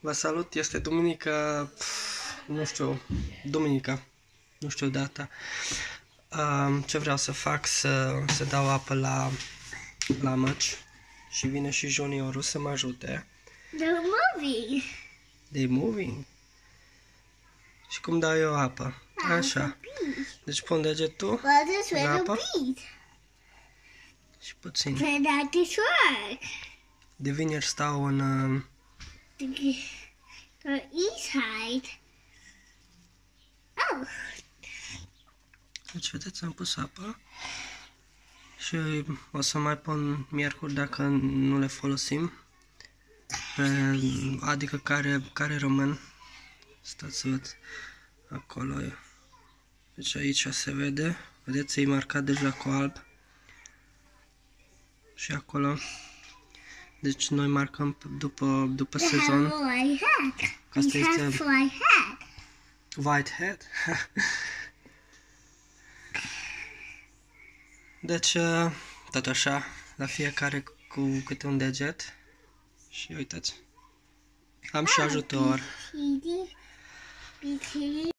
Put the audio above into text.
Vă salut, este duminică, pf, nu știu, duminica, nu știu data. Um, ce vreau să fac, să, să dau apă la, la măci și vine și juniorul să mă ajute. The movie. De moving. Și cum dau eu apă? Așa. Deci pun degetul What is în with apă the beat? și puțin. Play that this work. De vineri stau în... uh, The, the east side. Oh, Deci, vedeți, am pus apă și o să mai pun miercuri dacă nu le folosim. Pe, adică care, care rămân. Stați să văd acolo. Deci aici se vede. Vedeți, e marcat deja cu alb. Și acolo. Deci noi marcăm după, după they have sezon. a white hat. Asta We have este white hat. Whitehead. deci, uh, tot așa, la fiecare cu câte un deget. Și uitați. Am și ajutor. CD. BT.